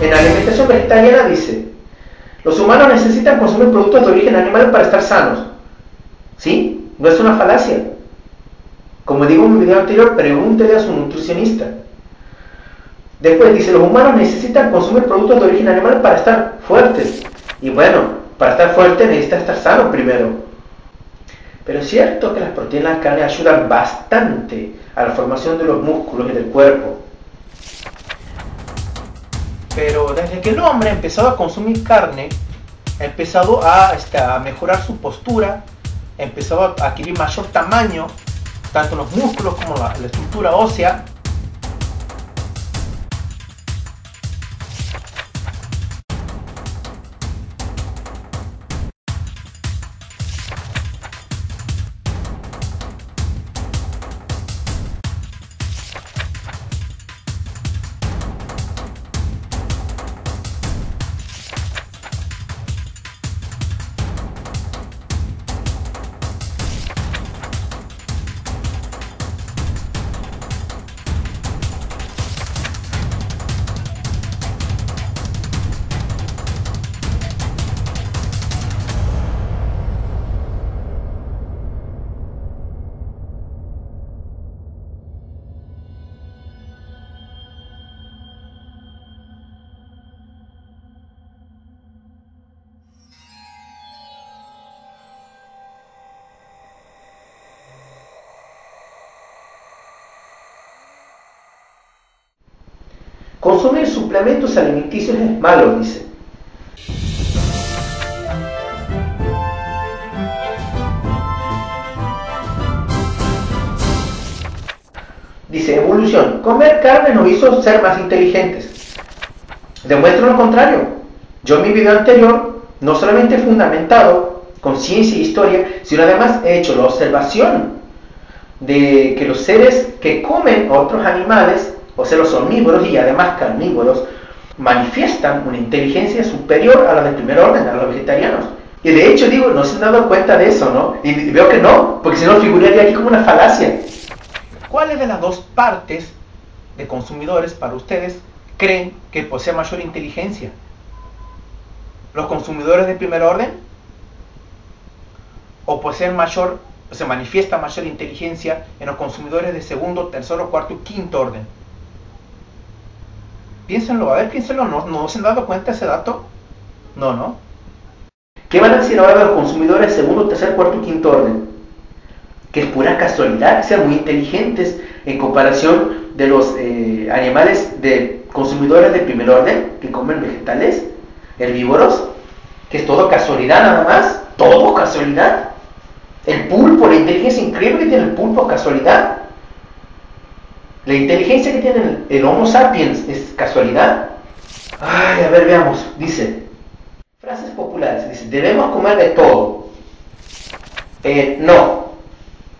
en alimentación vegetariana dice, los humanos necesitan consumir productos de origen animal para estar sanos. ¿Sí? No es una falacia. Como digo en mi video anterior, pregúntele a su nutricionista. Después dice, los humanos necesitan consumir productos de origen animal para estar fuertes. Y bueno, para estar fuerte necesita estar sano primero. Pero es cierto que las proteínas de carne ayudan bastante a la formación de los músculos y del cuerpo. Pero desde que el hombre ha empezado a consumir carne, ha empezado a, este, mejorar su postura, ha empezado a adquirir mayor tamaño, tanto los músculos como la estructura ósea, Consumir suplementos alimenticios es malo, dice. Dice, evolución, comer carne nos hizo ser más inteligentes. Demuestro lo contrario. Yo en mi video anterior no solamente he fundamentado con ciencia e historia, sino además he hecho la observación de que los seres que comen otros animales o sea, los omnívoros y además carnívoros, manifiestan una inteligencia superior a la del primer orden, a los vegetarianos. Y de hecho, digo, no se han dado cuenta de eso, ¿no? Y veo que no, porque si no figuraría aquí como una falacia. ¿Cuáles de las dos partes de consumidores para ustedes creen que posee mayor inteligencia? ¿Los consumidores de primer orden? ¿O poseen mayor, se manifiesta mayor inteligencia en los consumidores de segundo, tercero, cuarto y quinto orden? Piénsenlo, a ver, piénsenlo, ¿no, ¿no se han dado cuenta ese dato? No, ¿no? ¿Qué van a decir ahora los consumidores segundo, tercer, cuarto y quinto orden? Que es pura casualidad, que sean muy inteligentes en comparación de los eh, animales de consumidores de primer orden que comen vegetales, herbívoros, que es todo casualidad nada más, todo casualidad. El pulpo, la inteligencia increíble que tiene el pulpo, casualidad. La inteligencia que tiene el Homo sapiens es casualidad. Ay, a ver, veamos. Dice, frases populares. Dice, debemos comer de todo. Eh, no.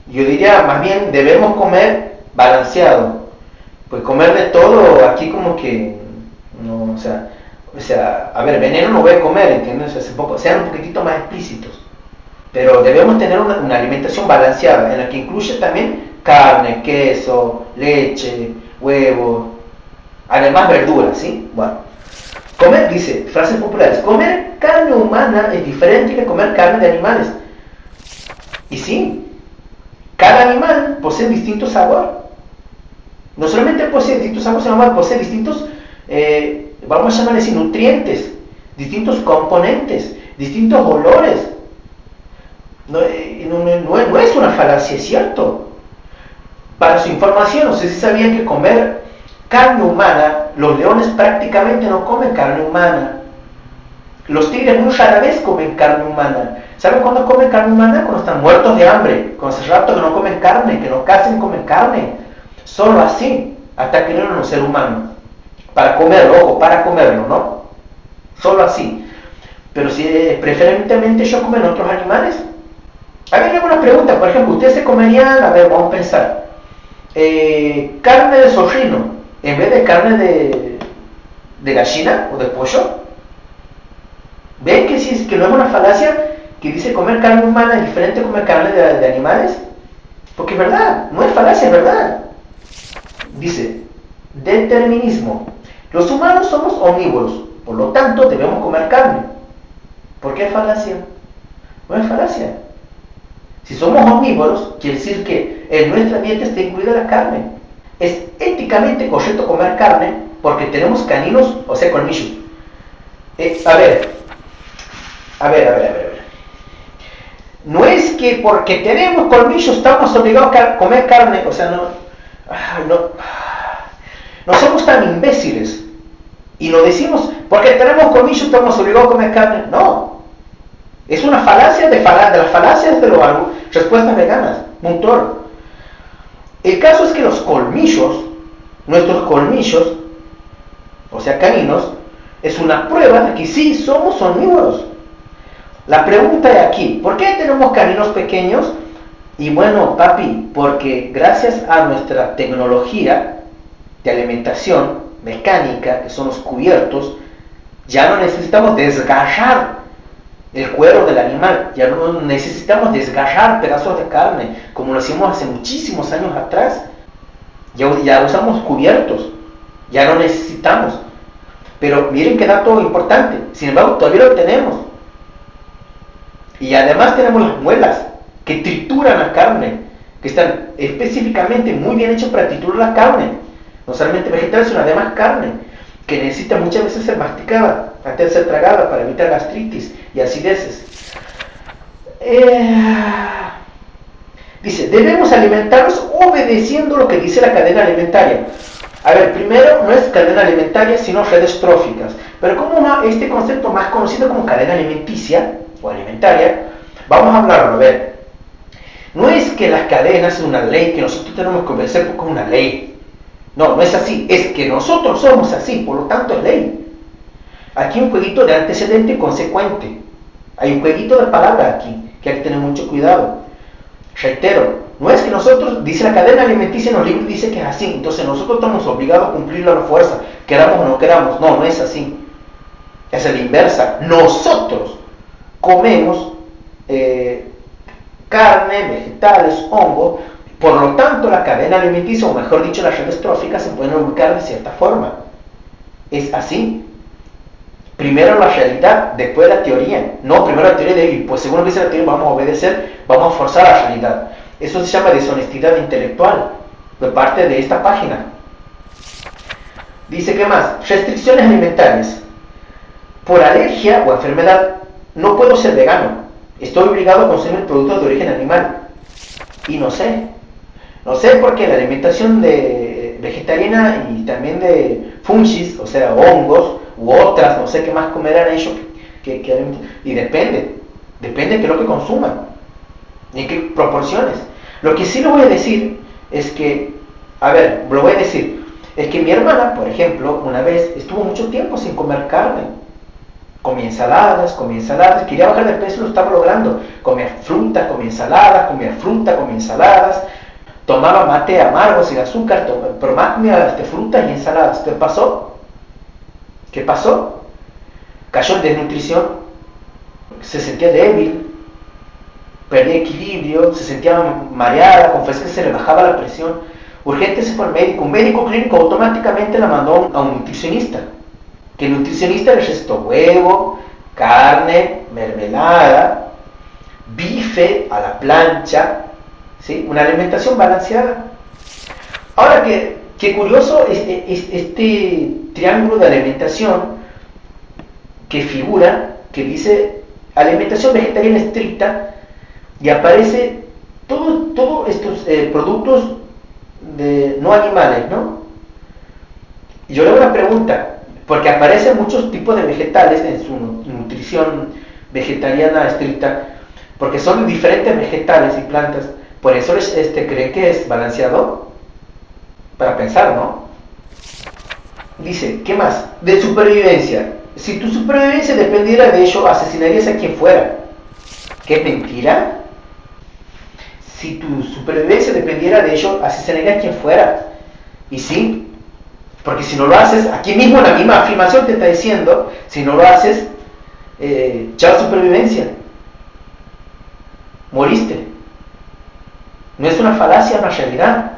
Yo diría más bien, debemos comer balanceado. Pues comer de todo, aquí como que, no, o sea, o sea, a ver, veneno no voy a comer, ¿entiendes? sean un poquitito más explícitos. Pero debemos tener una alimentación balanceada, en la que incluye también carne, queso, leche, huevo, además verduras, ¿sí? Bueno, comer, dice, frases populares, comer carne humana es diferente que comer carne de animales. Y sí, cada animal posee distinto sabor. No solamente posee distintos sabores, sino posee distintos, eh, vamos a llamar nutrientes, distintos componentes, distintos olores. No, eh, no es una falacia, es cierto. Para su información, no sé si sabían que comer carne humana, los leones prácticamente no comen carne humana. Los tigres muy rara vez comen carne humana. ¿Saben cuándo comen carne humana? Cuando están muertos de hambre. Cuando hace rato que no comen carne, que no cacen, comen carne. Solo así, hasta que no un ser humano. Para comerlo, ojo, para comerlo, ¿no? Solo así. Pero si eh, preferentemente ellos comen otros animales. A ver, alguna pregunta. Por ejemplo, ¿ustedes se comerían? A ver, vamos a pensar. Eh, carne de zorrino en vez de carne de, de gallina o de pollo. ¿Ven que, si, que no es una falacia que dice comer carne humana es diferente a comer carne de, animales? Porque es verdad, no es falacia, es verdad. Dice, determinismo. Los humanos somos omnívoros, por lo tanto debemos comer carne. ¿Por qué es falacia? No es falacia. Si somos omnívoros, quiere decir que en nuestra dieta está incluida la carne. Es éticamente correcto comer carne porque tenemos caninos, o sea, colmillos. Eh, a ver, a ver, a ver, a ver. No es que porque tenemos colmillos estamos obligados a comer carne, o sea, no, ah, no, no somos tan imbéciles. Y lo decimos, porque tenemos colmillos estamos obligados a comer carne. No. Es una falacia de, de las falacias de lo algo, respuestas veganas, montón. El caso es que los colmillos, nuestros colmillos, o sea, caninos, es una prueba de que sí somos omnívoros. La pregunta es aquí, ¿por qué tenemos caninos pequeños? Y bueno, papi, porque gracias a nuestra tecnología de alimentación mecánica, que son los cubiertos, ya no necesitamos desgarrar el cuero del animal, ya no necesitamos desgarrar pedazos de carne, como lo hacíamos hace muchísimos años atrás. Ya, ya usamos cubiertos, ya no necesitamos. Pero miren qué dato importante, sin embargo todavía lo tenemos. Y además tenemos las muelas que trituran la carne, que están específicamente muy bien hechas para triturar la carne. No solamente vegetales, sino además carne, que necesita muchas veces ser masticada antes de ser tragada para evitar gastritis y acideces. Eh, dice, debemos alimentarnos obedeciendo lo que dice la cadena alimentaria. A ver, primero no es cadena alimentaria, sino redes tróficas. Pero como este concepto más conocido como cadena alimenticia, o alimentaria, vamos a hablarlo, a ver. No es que las cadenas es una ley que nosotros tenemos que obedecer como una ley. No, no es así. Es que nosotros somos así, por lo tanto es ley. Aquí un jueguito de antecedente consecuente. Hay un jueguito de palabra aquí, que hay que tener mucho cuidado. Reitero, no es que nosotros, dice la cadena alimenticia en los libros, dice que es así. Entonces nosotros estamos obligados a cumplirlo a la fuerza, queramos o no queramos. No, no es así. Es la inversa. Nosotros comemos eh, carne, vegetales, hongos, por lo tanto la cadena alimenticia, o mejor dicho las redes tróficas, se pueden ubicar de cierta forma. Es así. Primero la realidad, después la teoría. No, primero la teoría de, pues según lo que dice la teoría, vamos a obedecer, vamos a forzar la realidad. Eso se llama deshonestidad intelectual de parte de esta página. Dice que más, restricciones alimentarias. Por alergia o enfermedad no puedo ser vegano. Estoy obligado a consumir productos de origen animal. Y no sé. No sé porque la alimentación de vegetariana y también de fungis, o sea, hongos u otras, no sé qué más comerán ellos. Que, y depende. Depende de qué lo que consuman. Y en qué proporciones. Lo que sí le voy a decir es que, a ver, lo voy a decir, es que mi hermana, por ejemplo, una vez estuvo mucho tiempo sin comer carne comía ensaladas, comía ensaladas, quería bajar de peso y lo estaba logrando. Comía fruta, comía ensaladas, comía fruta, comía ensaladas, tomaba mate amargo sin azúcar, pero más este, frutas y ensaladas. ¿Qué pasó? ¿Qué pasó? Cayó en desnutrición, se sentía débil, perdía equilibrio, se sentía mareada, confesó que se le bajaba la presión. Urgente se fue al médico. Un médico clínico automáticamente la mandó a un nutricionista que el nutricionista le recetó huevo, carne, mermelada, bife a la plancha, ¿sí? una alimentación balanceada. Ahora, que, qué curioso este, este triángulo de alimentación que figura, que dice alimentación vegetariana estricta, y aparece todos todo estos eh, productos de, no animales, ¿no? Y yo le hago una pregunta, porque aparecen muchos tipos de vegetales en su nutrición vegetariana estricta, porque son diferentes vegetales y plantas. Por eso este, creen que es balanceado. Para pensar, ¿no? Dice, ¿qué más? De supervivencia. Si tu supervivencia dependiera de ello, asesinarías a quien fuera. ¿Qué mentira? Si tu supervivencia dependiera de ello, asesinarías a quien fuera. Y sí, porque si no lo haces, aquí mismo en la misma afirmación te está diciendo, si no lo haces, eh, chao supervivencia. Moriste. No es una falacia, es una realidad.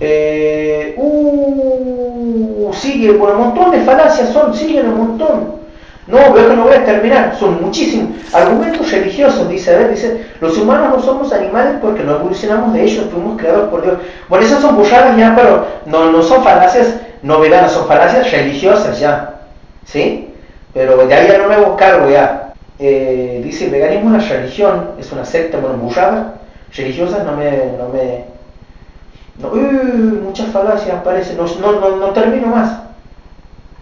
Eh, uh, Sigue por un montón de falacias, son, siguen un montón. No, veo que no voy a terminar, son muchísimos. Argumentos religiosos, dice, a ver, dice, los humanos no somos animales porque no evolucionamos de ellos, fuimos creados por Dios. Bueno, esas son burradas ya, pero no, no son falacias novedades, son falacias religiosas ya. ¿Sí? Pero ya, ya no me cargo ya. Eh, dice, el veganismo es una religión, es una secta, bueno, burradas religiosas no me... No me no, muchas falacias aparecen, no, no, no, no termino más.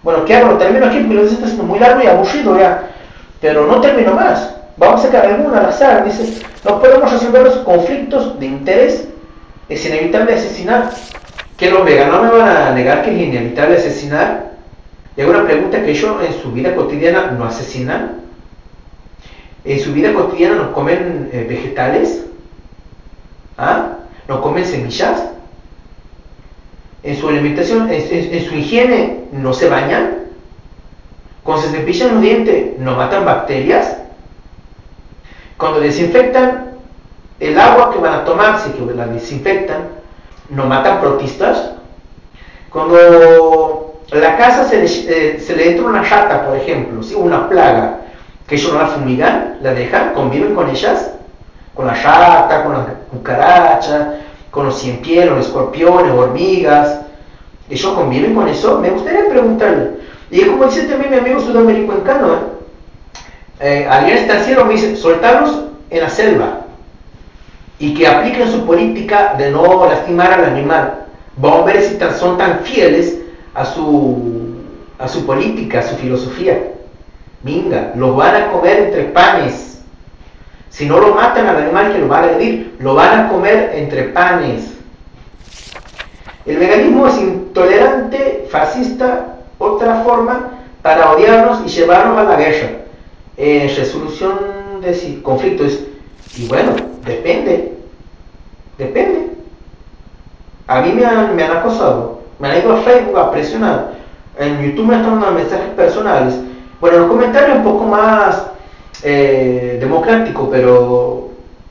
Bueno, ¿qué hago? Lo termino aquí porque lo está siendo muy largo y aburrido ya. Pero no termino más. Vamos a sacar alguna al azar. Dice, no podemos resolver los conflictos de interés. Es inevitable asesinar. ¿Que los veganos me van a negar que es inevitable asesinar? Y hago una pregunta que ellos en su vida cotidiana no asesinan. En su vida cotidiana no comen eh, vegetales. ¿Ah? ¿No comen semillas? en su alimentación, en, su higiene, no se bañan, cuando se cepillan los dientes, no matan bacterias, cuando desinfectan el agua que van a tomarse, que la desinfectan, no matan protistas, cuando la casa se le, eh, se le entra una rata, por ejemplo, ¿sí? una plaga, que ellos no la fumigan, la dejan, conviven con ellas, con la rata, con la cucaracha, con los cien los escorpiones, hormigas. ¿Ellos conviven con eso? Me gustaría preguntarle. Y como dice también mi amigo sudamericano, ¿eh? eh, alguien está cielo me dice, soltarlos en la selva y que apliquen su política de no lastimar al animal. Vamos a ver si son tan fieles a su, a su política, a su filosofía. Venga, los van a comer entre panes si no lo matan al animal que lo va a agredir, lo van a comer entre panes. El veganismo es intolerante, fascista, otra forma para odiarnos y llevarnos a la guerra. Resolución de conflictos. Y bueno, depende. Depende. A mí me han, me han acosado. Me han ido a Facebook a presionar. En YouTube me están dando mensajes personales. Bueno, los comentarios un poco más eh, democrático, pero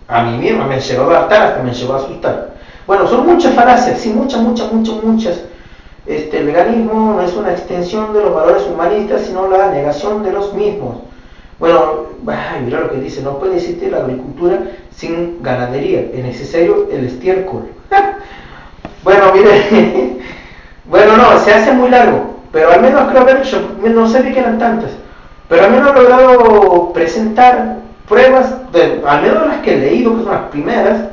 a mí mismo me llegó a hartar, hasta me llegó a asustar. Bueno, son muchas falacias, sí, muchas, muchas, muchas, muchas. Este, el veganismo no es una extensión de los valores humanistas, sino la negación de los mismos. Bueno, mira lo que dice, no puede existir la agricultura sin ganadería, es necesario el estiércol. bueno, mire, bueno, no, se hace muy largo, pero al menos creo yo no sé de qué eran tantas. Pero al menos he logrado presentar pruebas, de, al menos las que he leído, que son las primeras,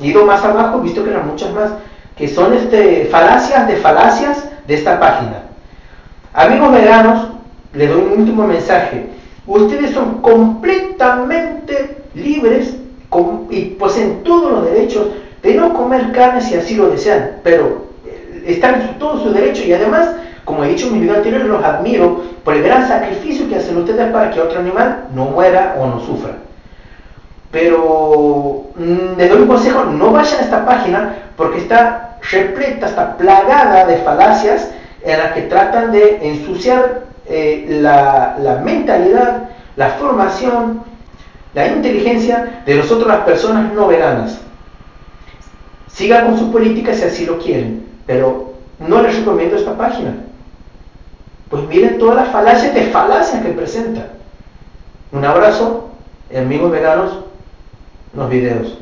he ido más abajo, he visto que eran muchas más, que son este, falacias de falacias de esta página. Amigos veganos, les doy un último mensaje. Ustedes son completamente libres y poseen todos los derechos de no comer carne si así lo desean, pero están en todos sus derechos y además como he dicho en mi video anterior, los admiro por el gran sacrificio que hacen ustedes para que otro animal no muera o no sufra. Pero mm, les doy un consejo, no vayan a esta página porque está repleta, está plagada de falacias en las que tratan de ensuciar eh, la, la mentalidad, la formación, la inteligencia de nosotros las personas no veganas. Sigan con su política si así lo quieren, pero no les recomiendo esta página. Pues miren todas las falacias de falacias que presenta. Un abrazo, amigos veganos, los videos.